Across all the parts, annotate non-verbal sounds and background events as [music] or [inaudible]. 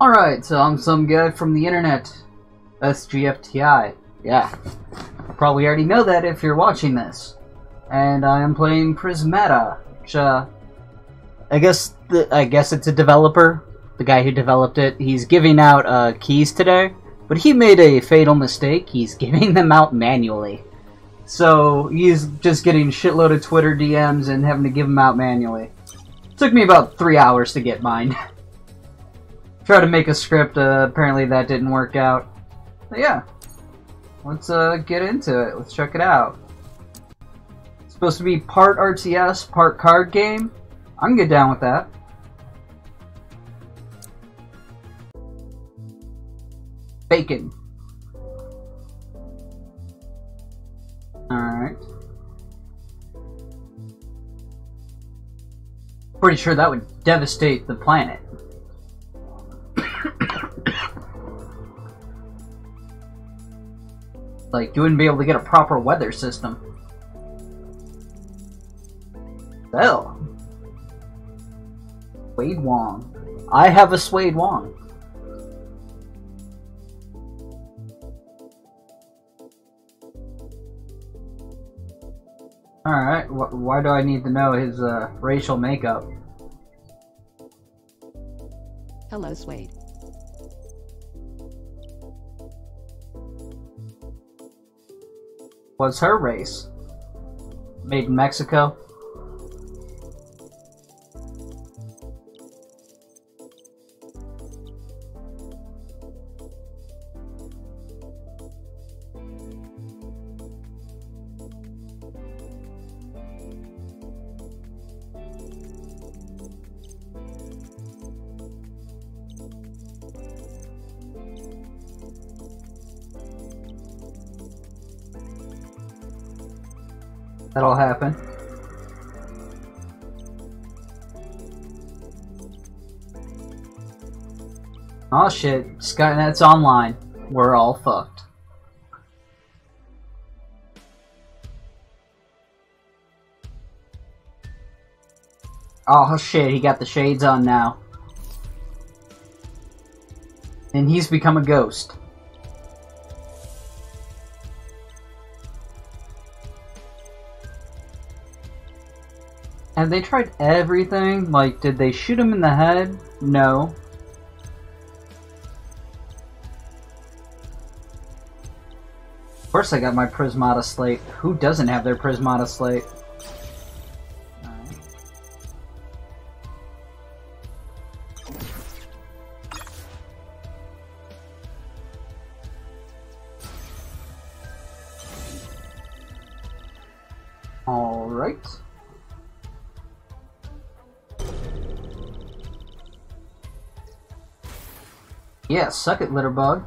Alright, so I'm some guy from the internet. SGFTI. Yeah. Probably already know that if you're watching this. And I am playing Prismata, which, uh, I guess the, I guess it's a developer. The guy who developed it. He's giving out uh, keys today, but he made a fatal mistake. He's [laughs] giving them out manually. So he's just getting shitload of Twitter DMs and having to give them out manually. Took me about three hours to get mine. [laughs] Try to make a script. Uh, apparently that didn't work out. But yeah, let's uh, get into it. Let's check it out. It's supposed to be part RTS, part card game. I can get down with that. Bacon. Alright. Pretty sure that would devastate the planet. Like, you wouldn't be able to get a proper weather system. Hell. Wade Wong. I have a Swade Wong. Alright, wh why do I need to know his uh, racial makeup? Hello, Swade. What's her race? Made in Mexico? That'll happen. Oh shit, Skynet's online. We're all fucked. Oh shit, he got the shades on now. And he's become a ghost. Have they tried everything? Like, did they shoot him in the head? No. Of course I got my Prismata slate. Who doesn't have their Prismata slate? Yeah, suck it, Litterbug.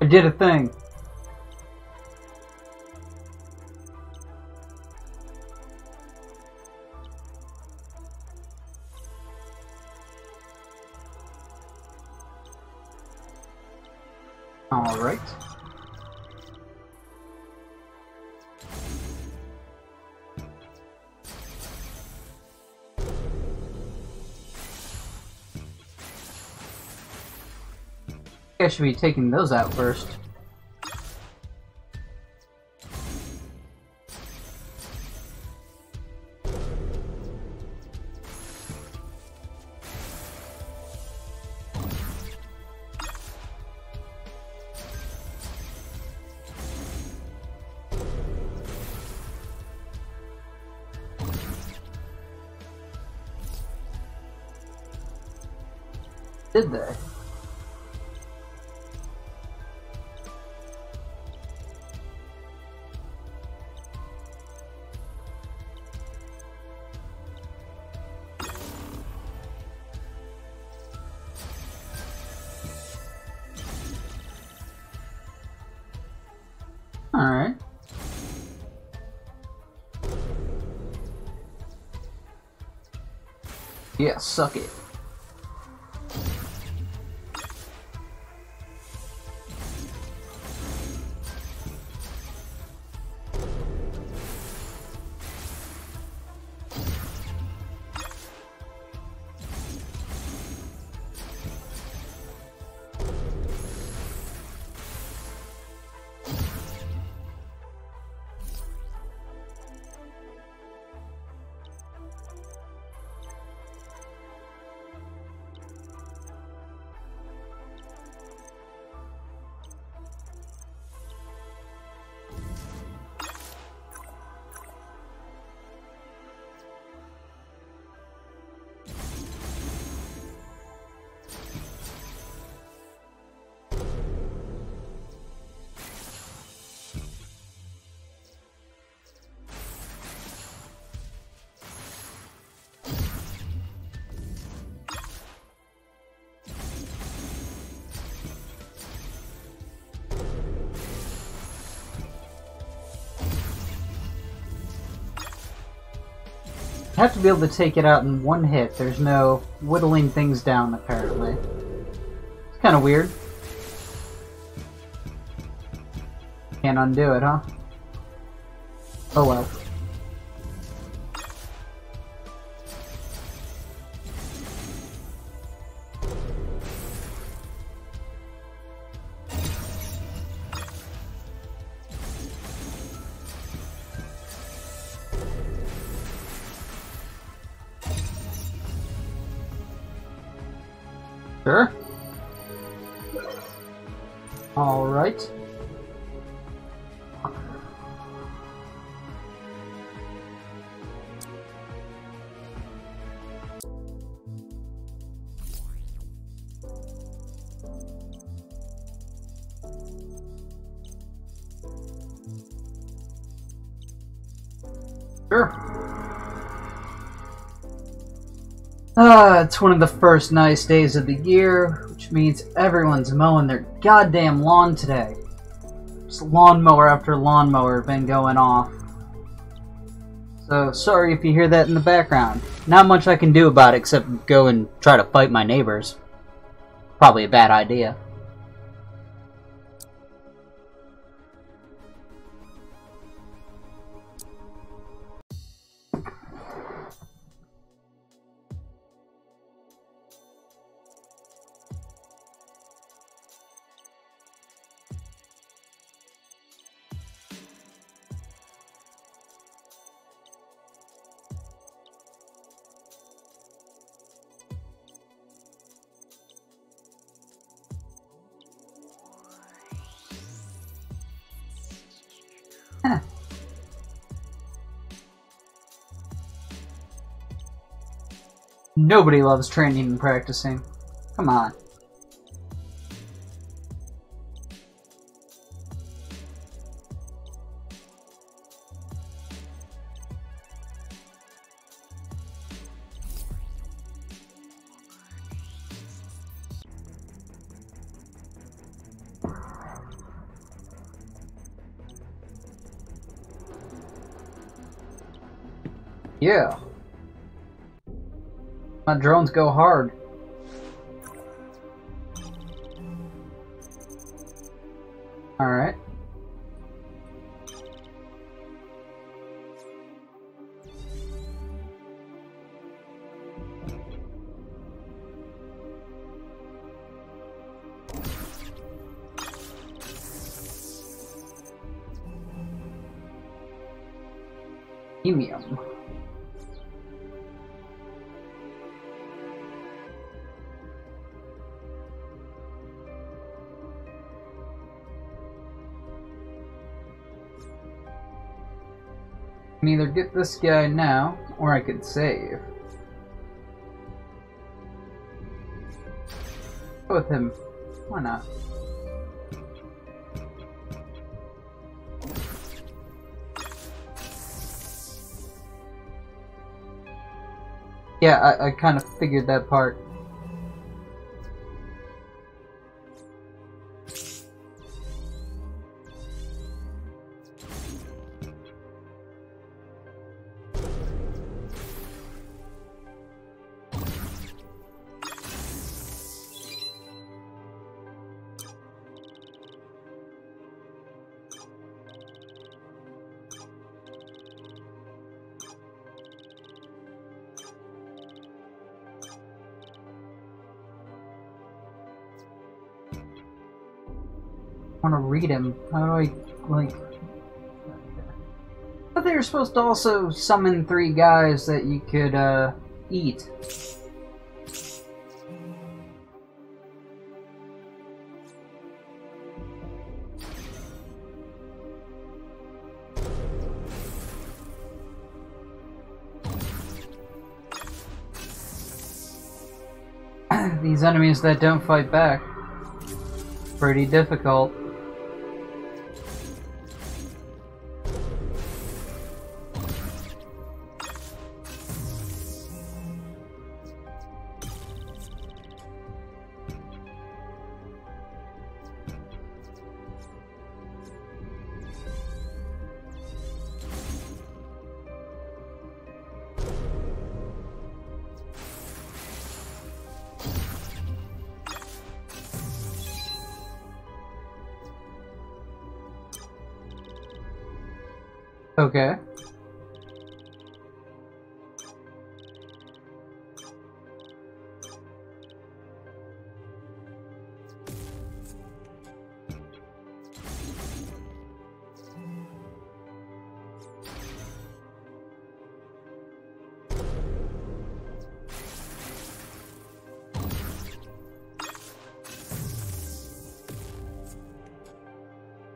I did a thing. I should be taking those out first. Did they? Yeah, suck it. Have to be able to take it out in one hit. There's no whittling things down, apparently. It's kind of weird. Can't undo it, huh? Oh well. Sure. All right. It's one of the first nice days of the year, which means everyone's mowing their goddamn lawn today. Just lawnmower after lawnmower been going off. So, sorry if you hear that in the background. Not much I can do about it except go and try to fight my neighbors. Probably a bad idea. Nobody loves training and practicing. Come on. My drones go hard. Alright. Premium. Either get this guy now, or I could save. Go with him. Why not? Yeah, I, I kind of figured that part. Want him. How do I, like... Thought they were supposed to also summon three guys that you could, uh, eat. [clears throat] These enemies that don't fight back. Pretty difficult. Okay.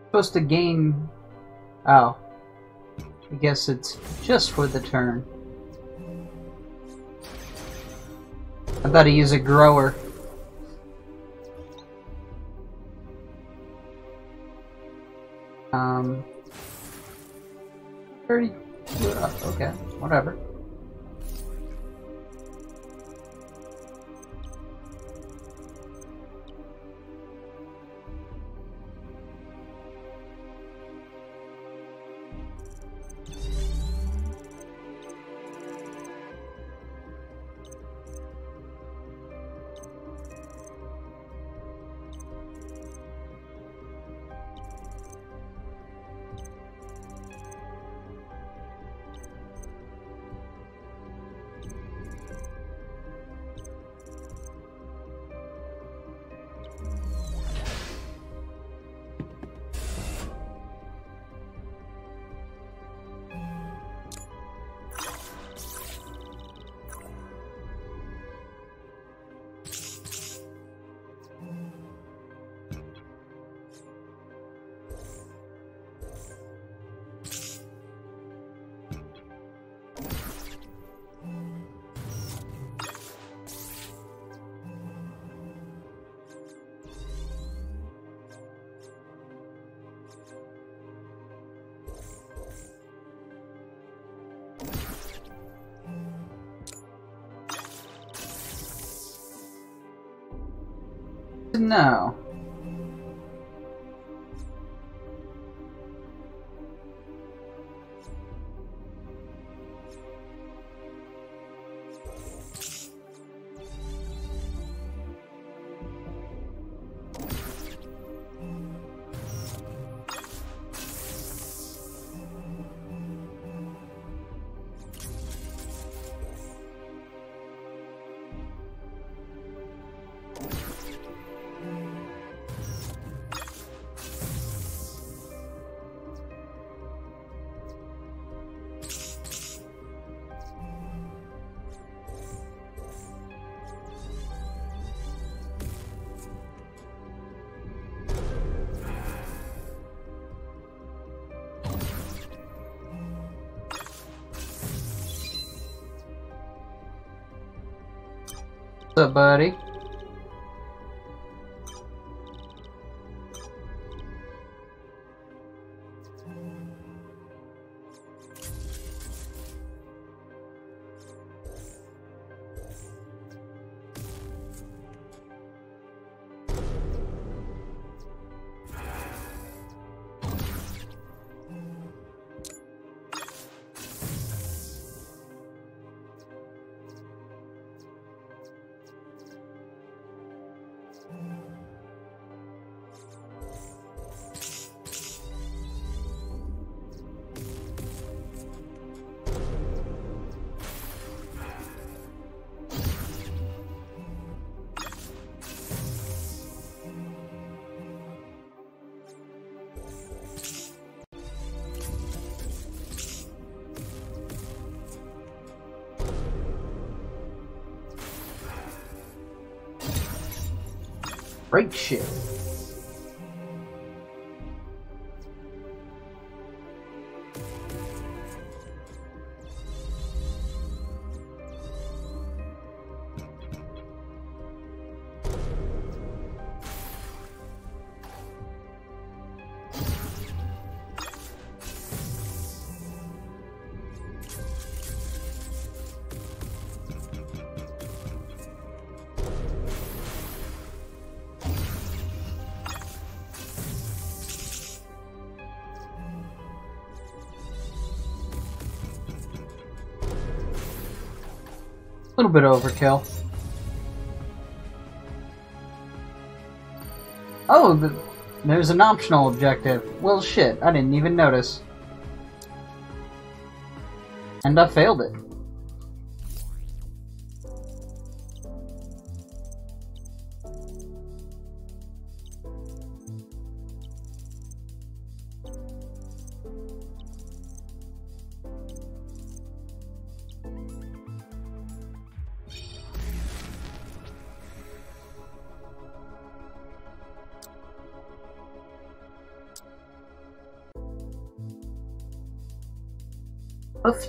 Supposed to gain. Oh. Guess it's just for the turn. I better use a grower. Um. 30. Okay, whatever. Up, buddy? Little bit overkill. Oh, the, there's an optional objective. Well, shit, I didn't even notice. And I failed it.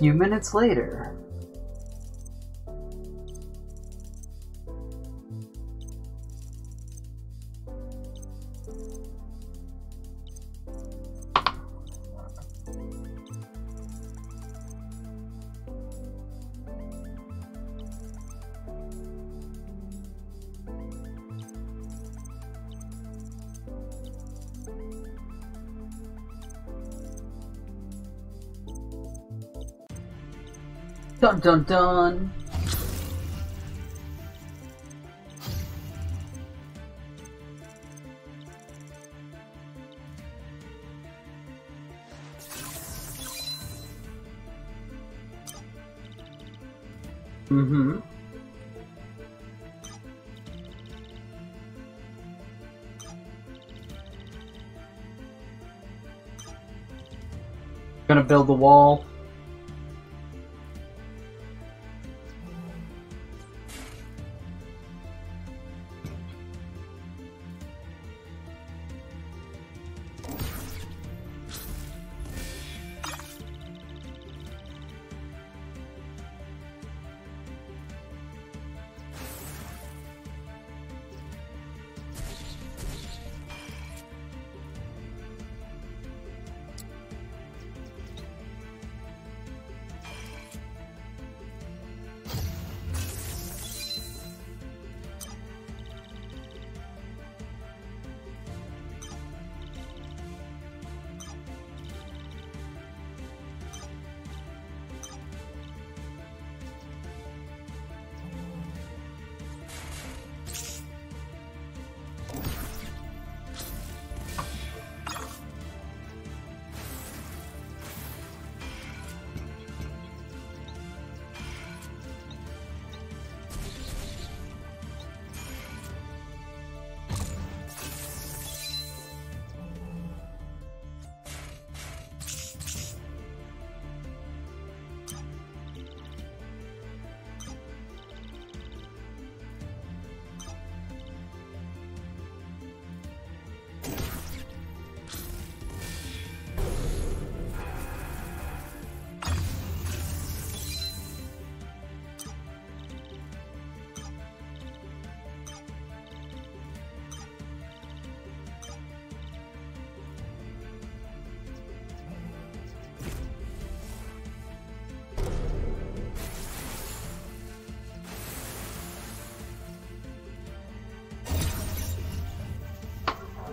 Few minutes later. Dun dun dun. Mm-hmm. Gonna build the wall.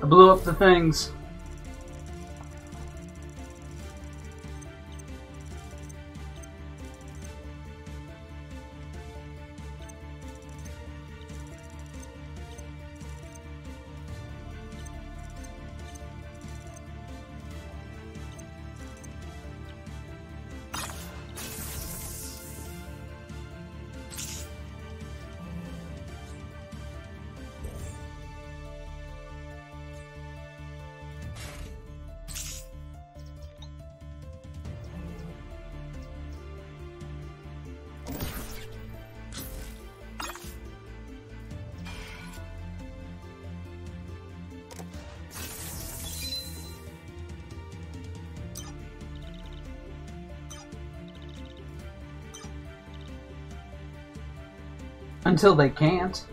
Blew up the things. Until they can't.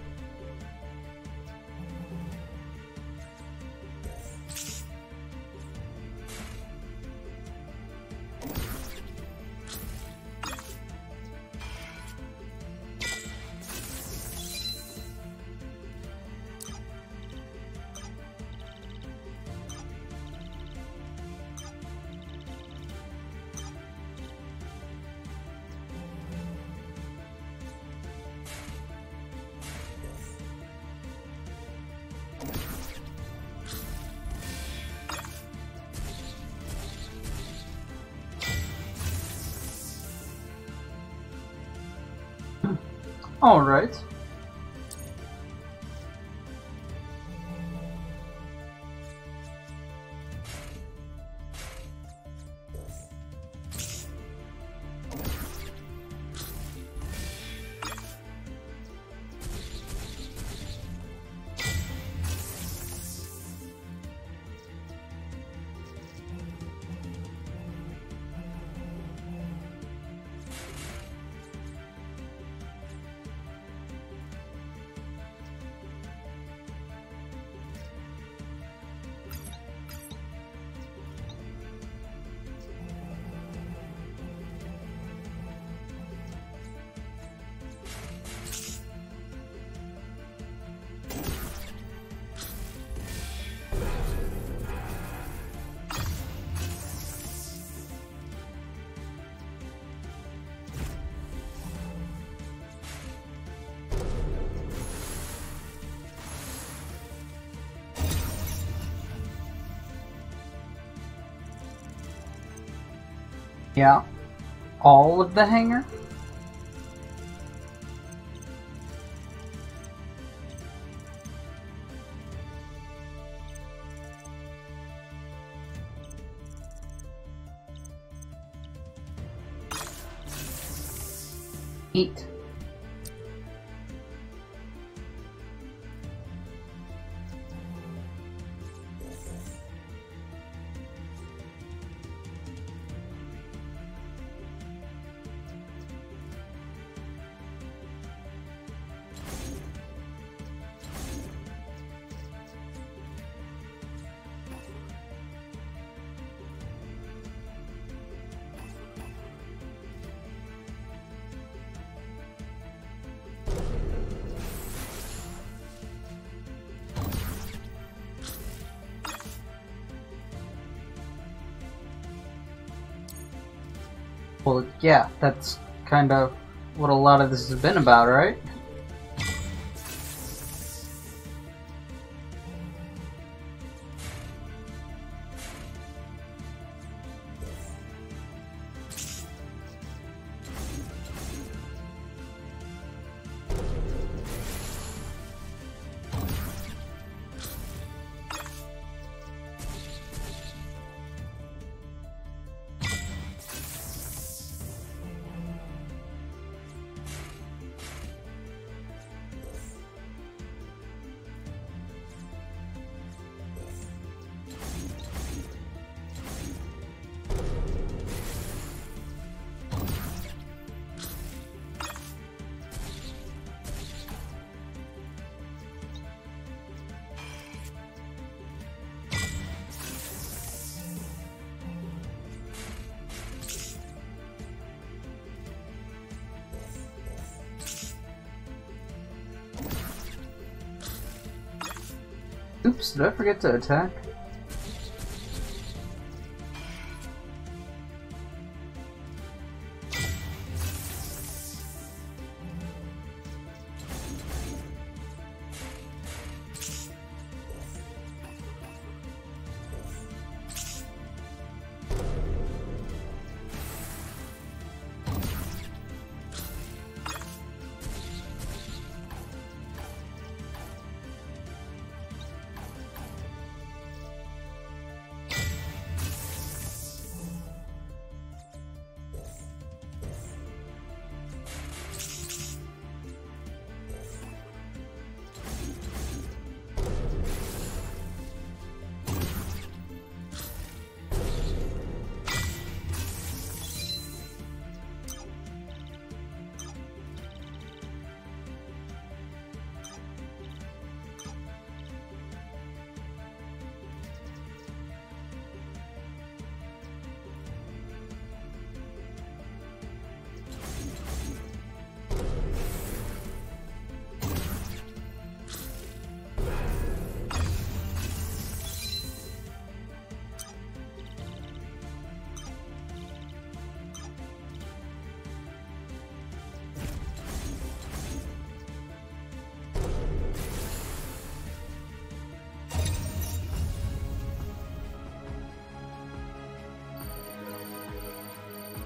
All All of the hangar? Eat. Yeah, that's kind of what a lot of this has been about, right? Did I forget to attack?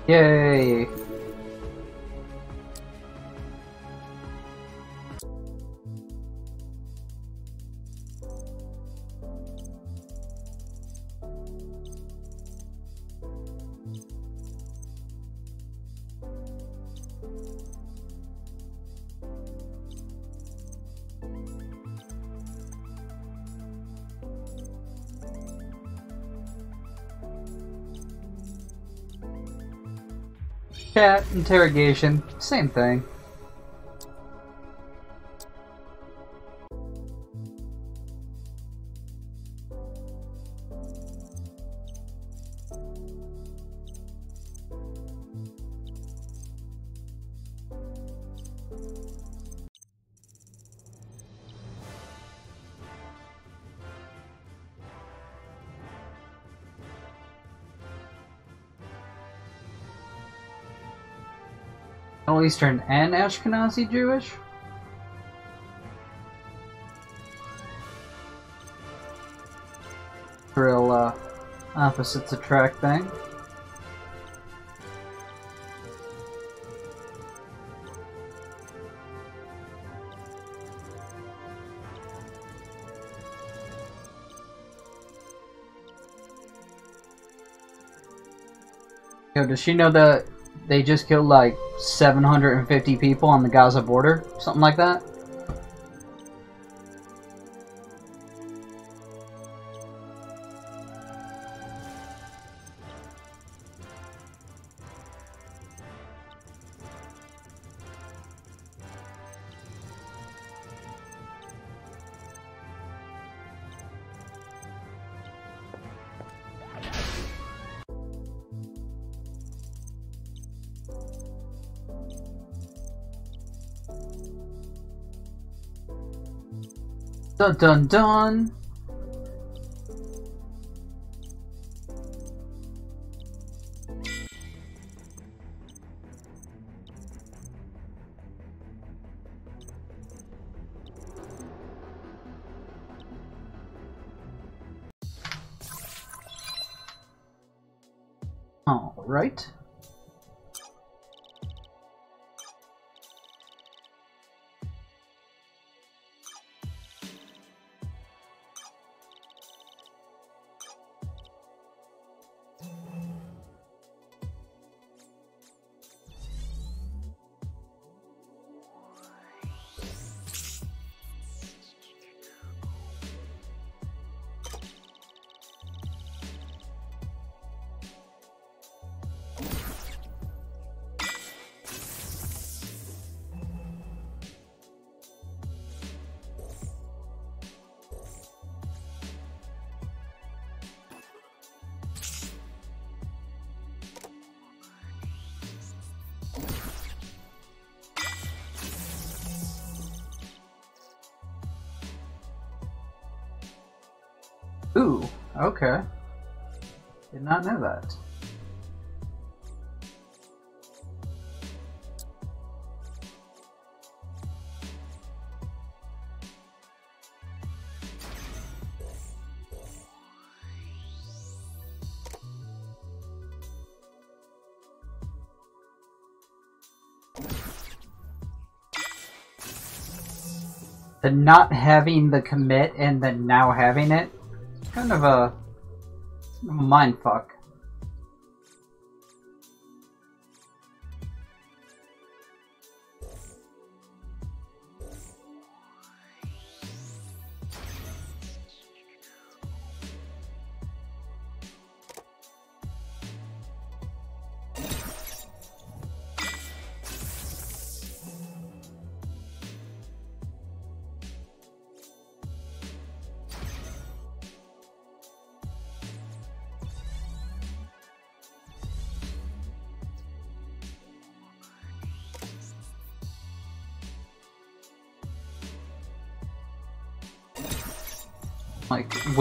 Yay! Chat, interrogation, same thing. Middle Eastern and Ashkenazi Jewish? Real uh, opposites attract thing. Yo, does she know that they just killed like 750 people on the Gaza border? Something like that? Dun dun dun! Ooh, okay. Did not know that. The not having the commit and then now having it kind of a, mind fuck.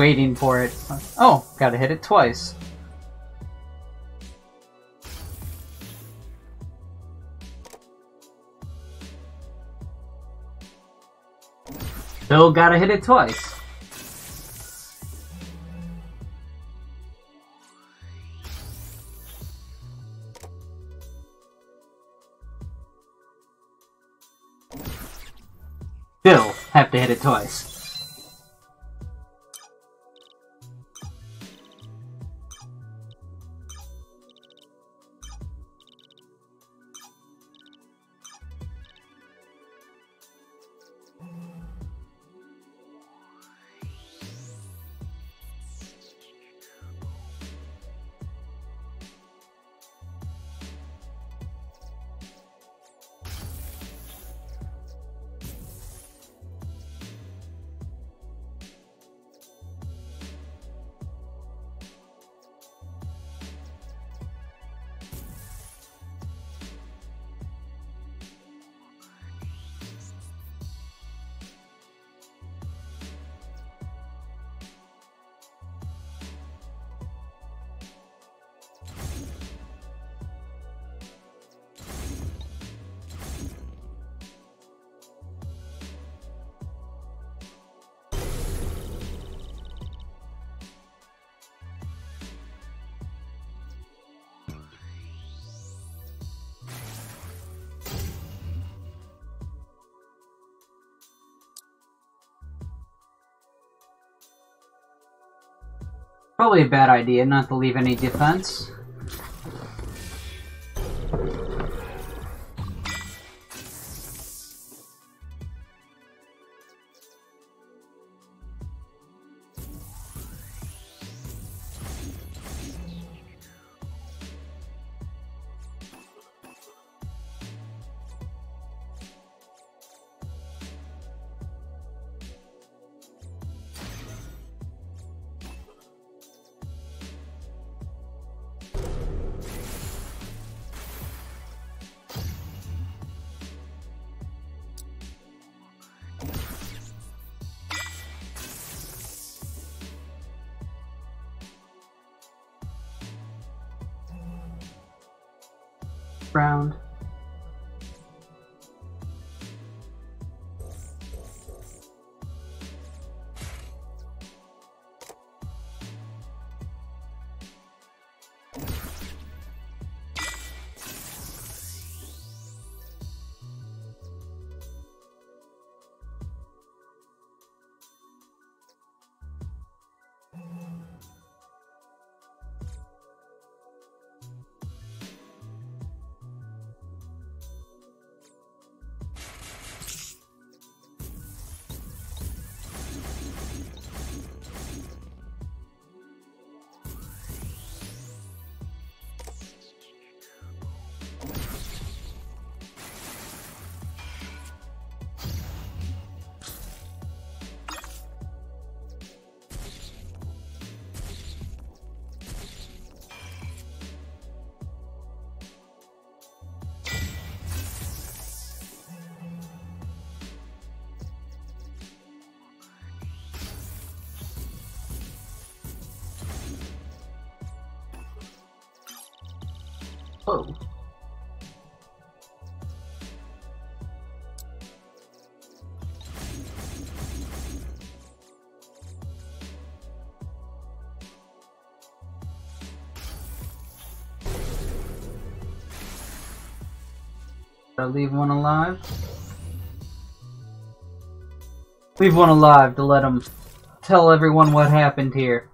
waiting for it. Oh, gotta hit it twice. Bill gotta hit it twice. Bill, have to hit it twice. Probably a bad idea not to leave any defense. Whoa. I leave one alive? Leave one alive to let him tell everyone what happened here.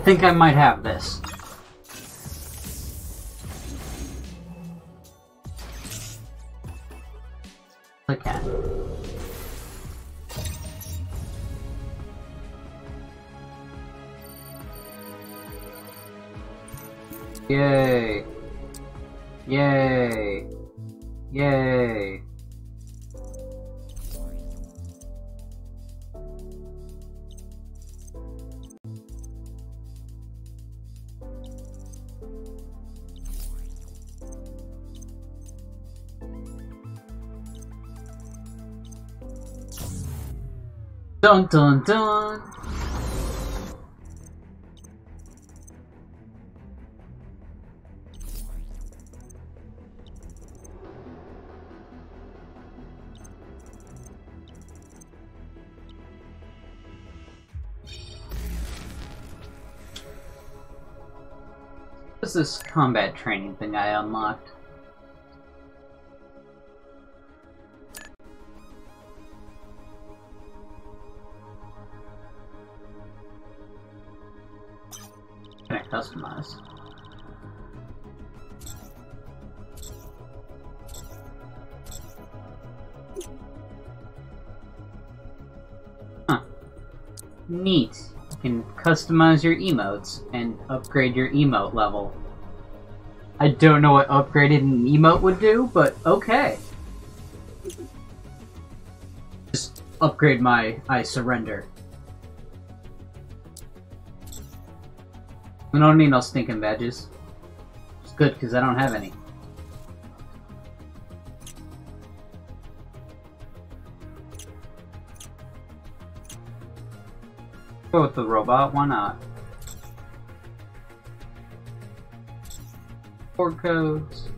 I think I might have this. Dun dun dun. What's this combat training thing I unlocked? Customize your emotes and upgrade your emote level. I don't know what upgraded an emote would do, but okay. Just upgrade my I surrender. I don't need no stinking badges. It's good because I don't have any. Go with the robot, why not? Four codes.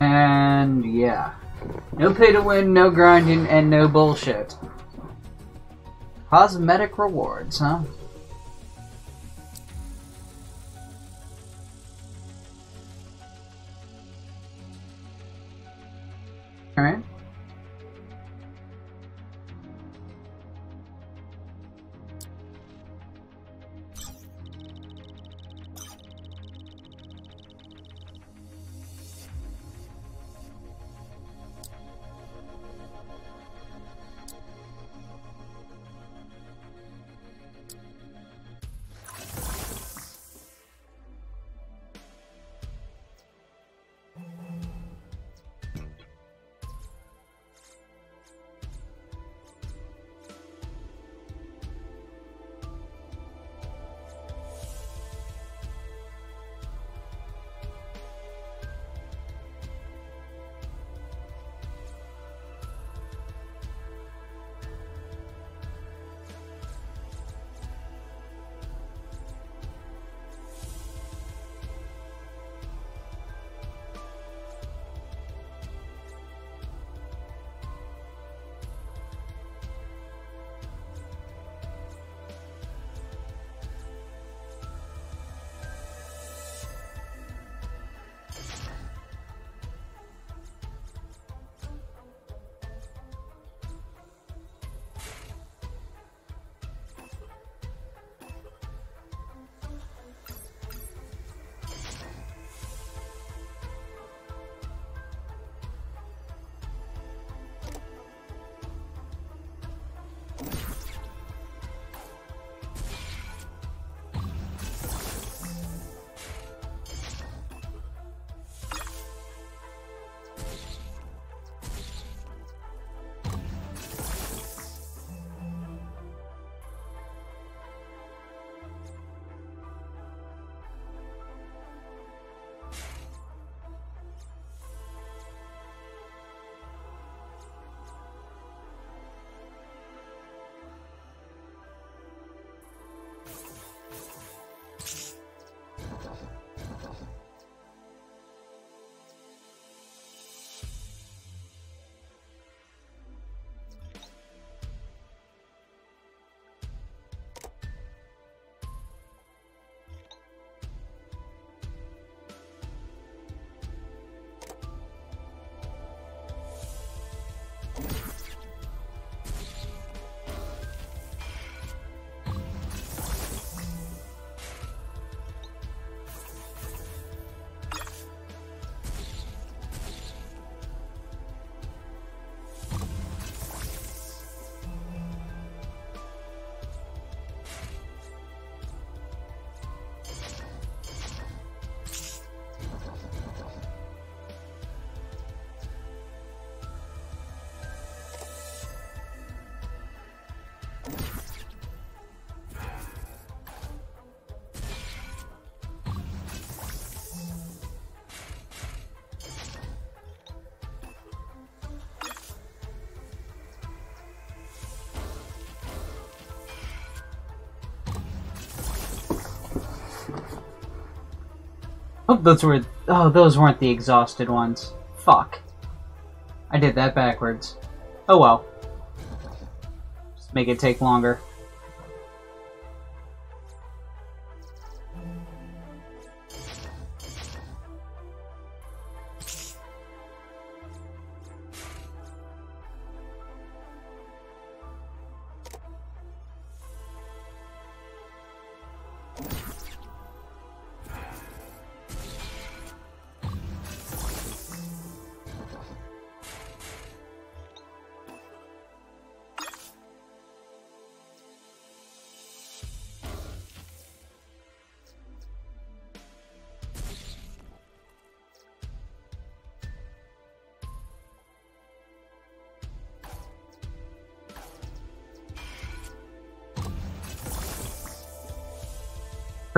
And yeah. No pay to win, no grinding, and no bullshit. Cosmetic rewards, huh? Oh, [laughs] those were. Oh, those weren't the exhausted ones. Fuck. I did that backwards. Oh well. Just make it take longer.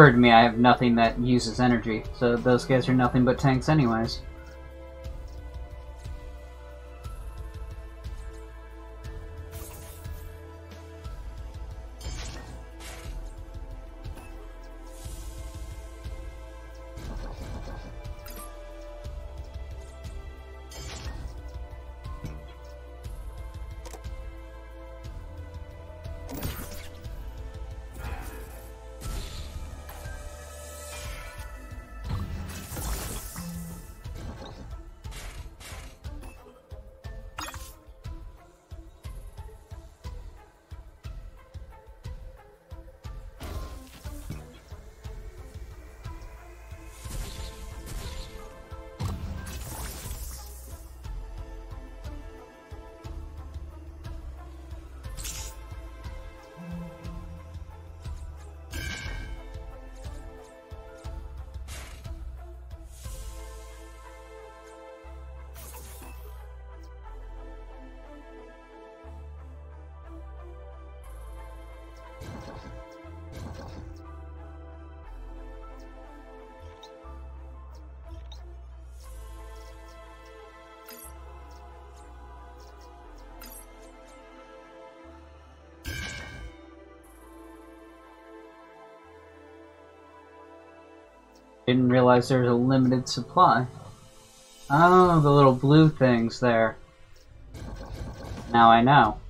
Heard me, I have nothing that uses energy, so those guys are nothing but tanks anyways. Didn't realize there was a limited supply. Oh, the little blue things there. Now I know.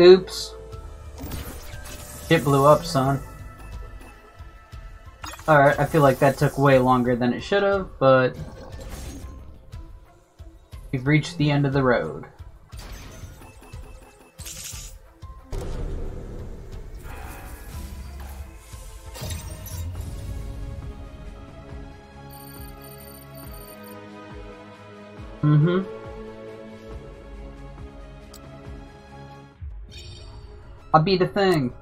Oops. Shit blew up, son. Alright, I feel like that took way longer than it should have, but... We've reached the end of the road. I'll be the thing.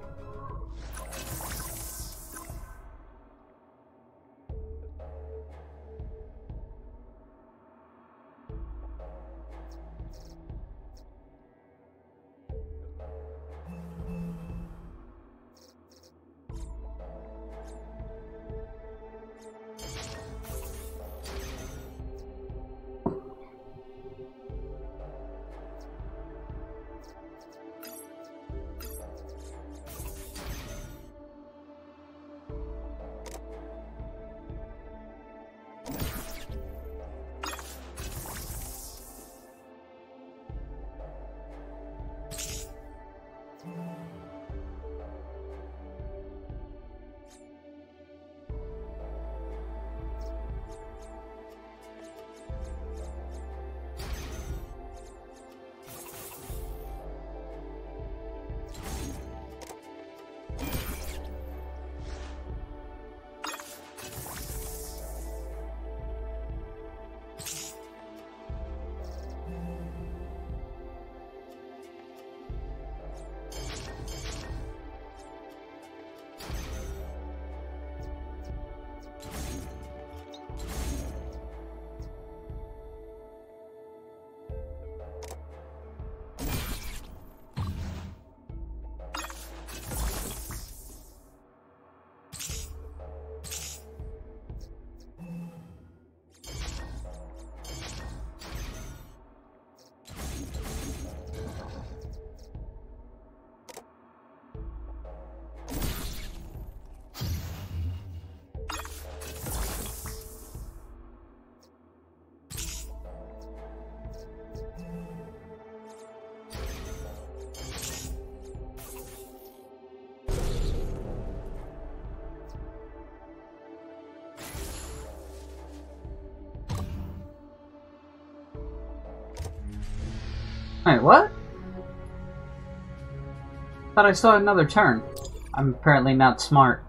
Wait, what? Thought I saw another turn. I'm apparently not smart.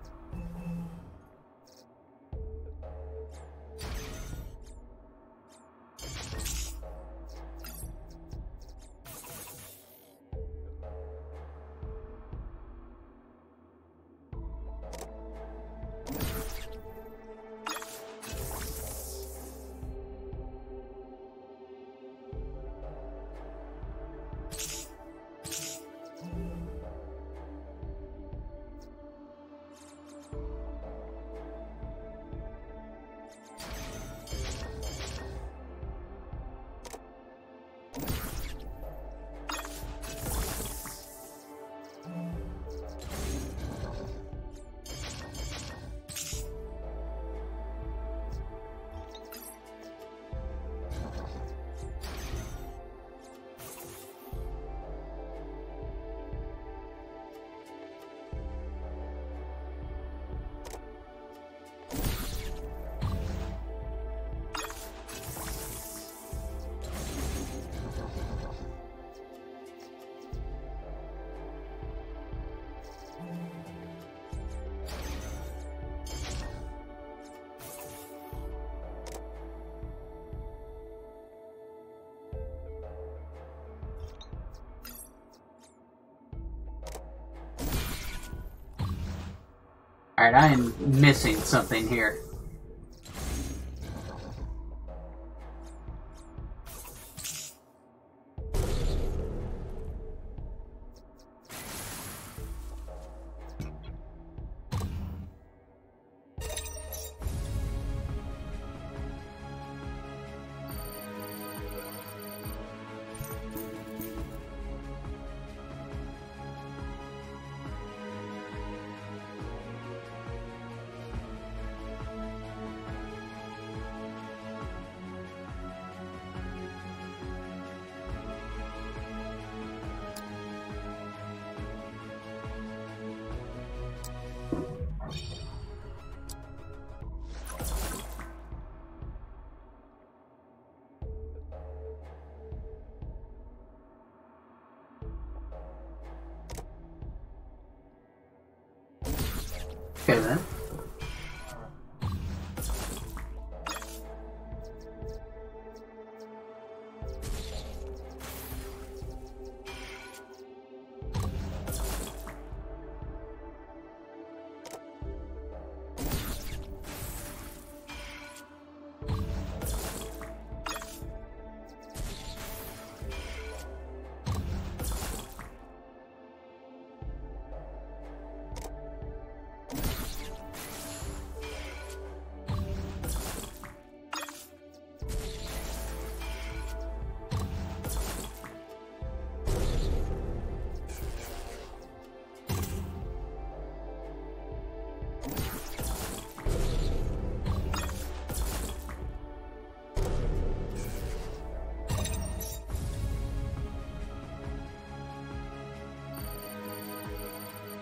Alright, I am missing something here.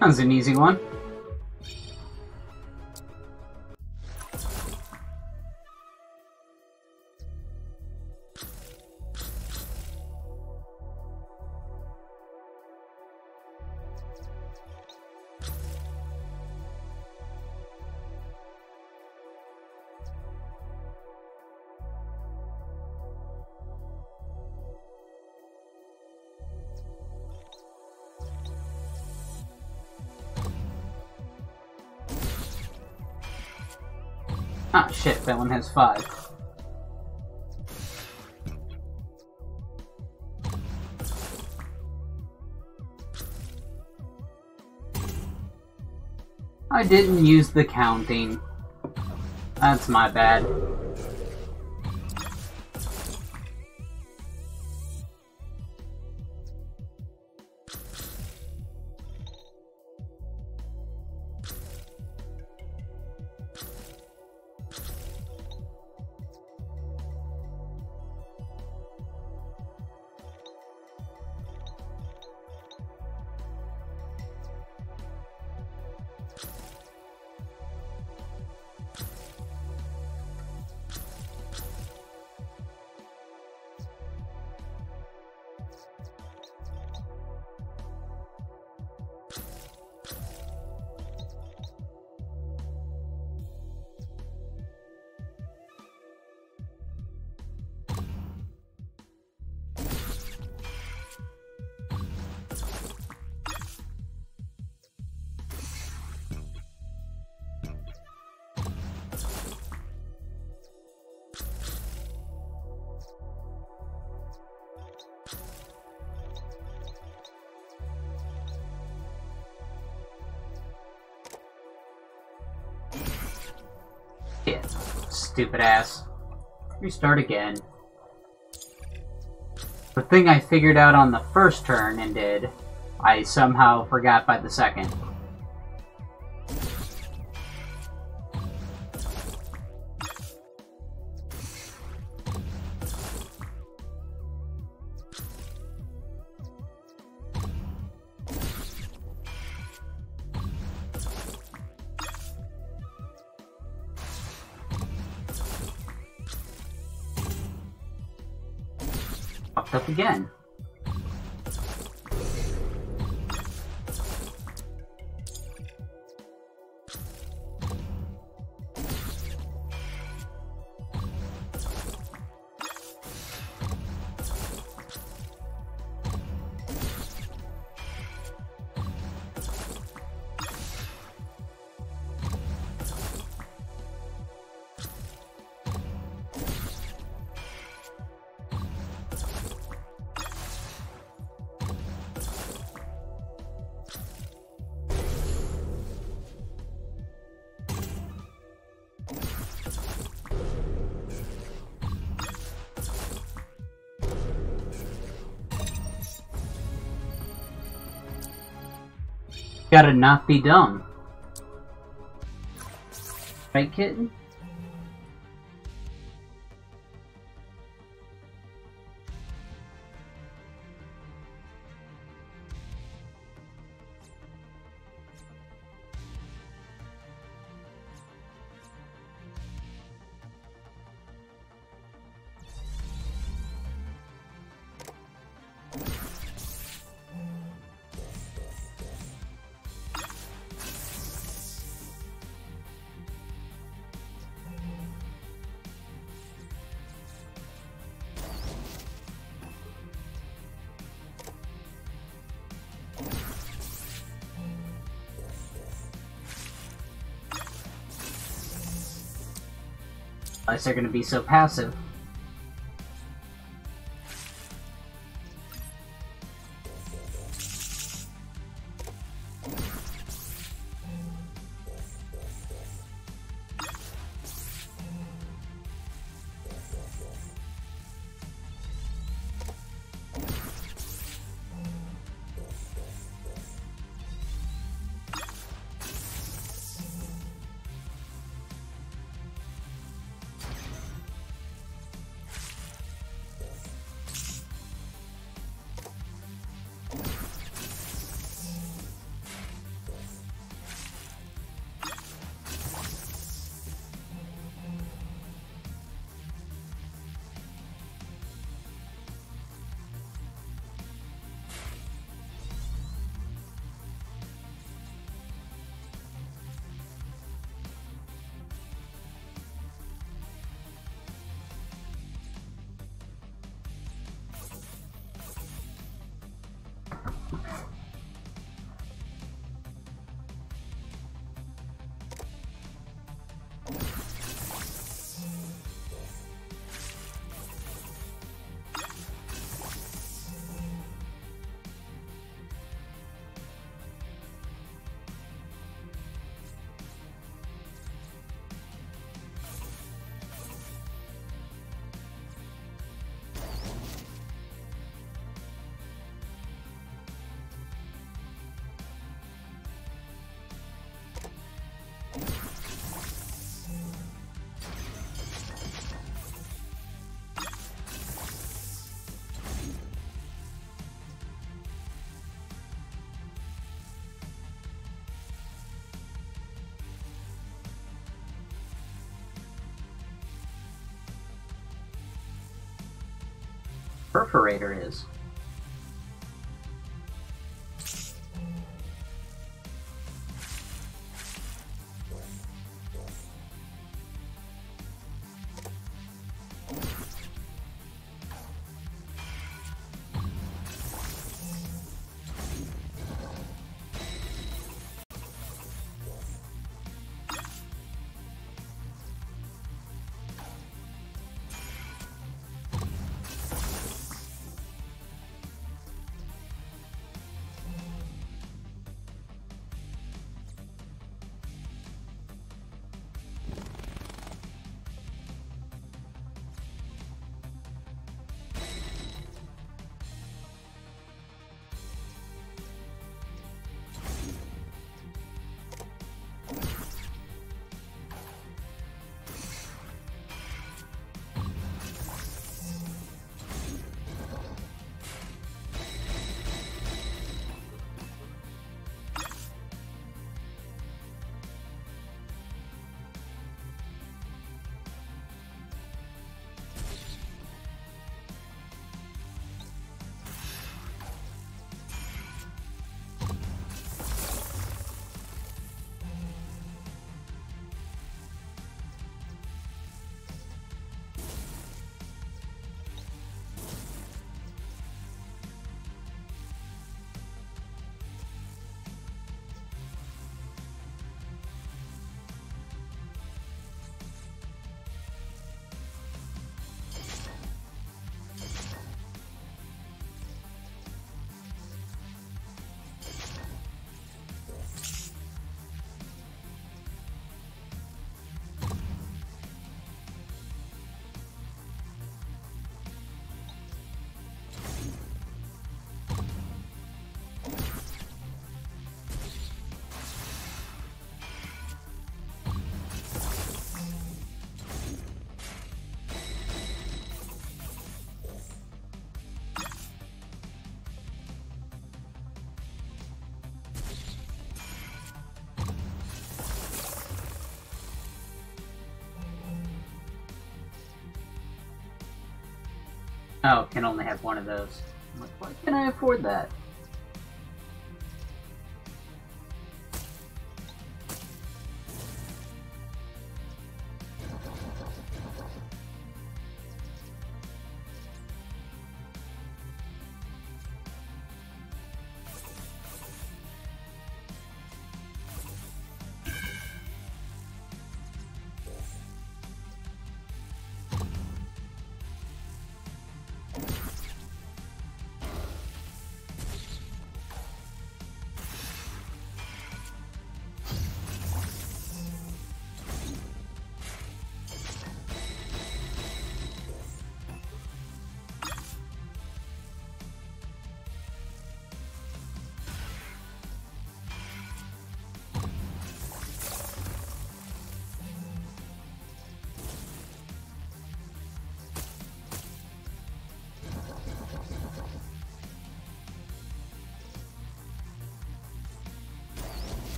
That was an easy one. Shit, that one has five. I didn't use the counting. That's my bad. Stupid ass. Restart again. The thing I figured out on the first turn and did, I somehow forgot by the second. Again. Gotta not be dumb. Right, kitten? Unless they're going to be so passive. Perforator is. Oh, can only have one of those. I'm like, why can I afford that?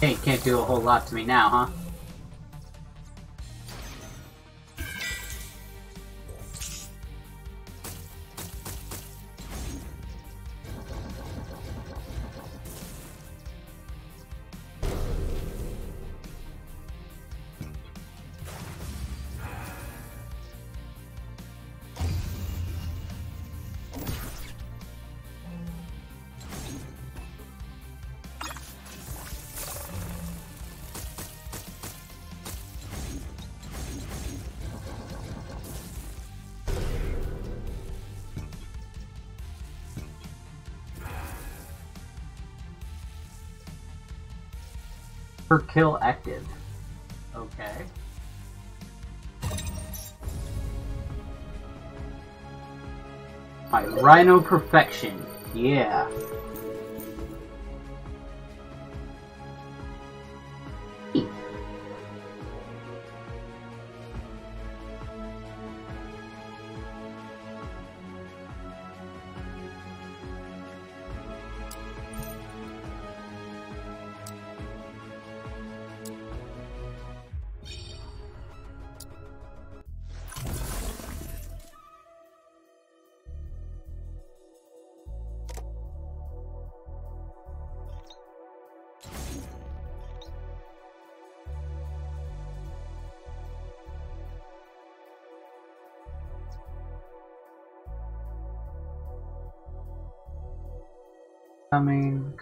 Hey, can't do a whole lot to me now, huh? Kill active. Okay. My Rhino Perfection. Yeah. I mean,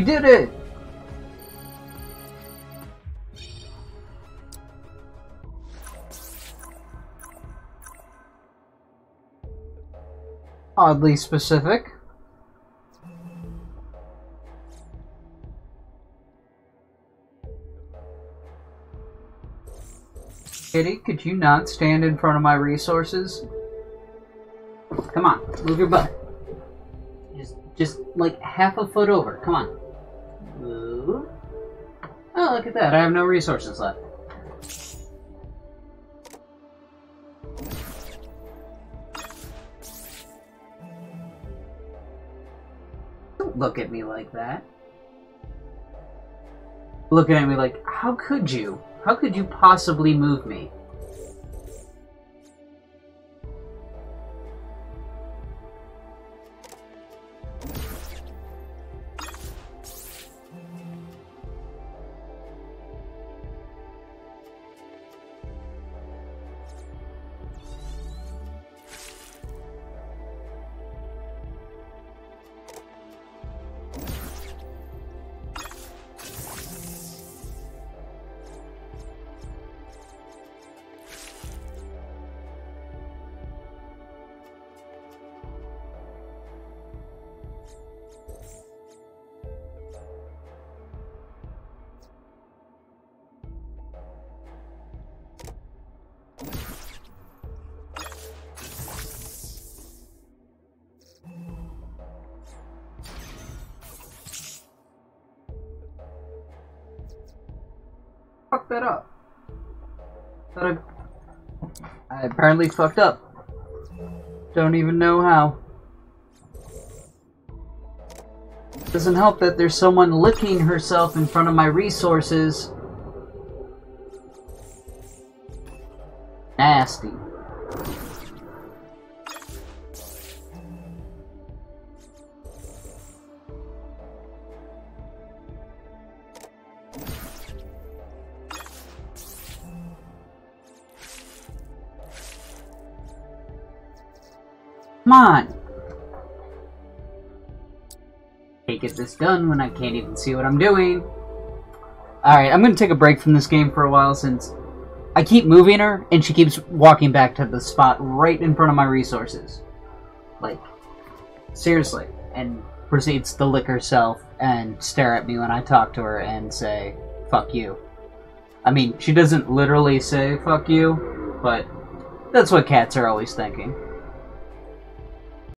We did it! Oddly specific. Kitty, could you not stand in front of my resources? Come on, move your butt. Just, just like half a foot over. Come on. At that. I have no resources left. Don't look at me like that. Looking at me like, how could you? How could you possibly move me? really fucked up. Don't even know how. Doesn't help that there's someone licking herself in front of my resources. Nasty. Done when I can't even see what I'm doing. Alright, I'm gonna take a break from this game for a while since I keep moving her and she keeps walking back to the spot right in front of my resources. Like, seriously. And proceeds to lick herself and stare at me when I talk to her and say, fuck you. I mean, she doesn't literally say fuck you, but that's what cats are always thinking.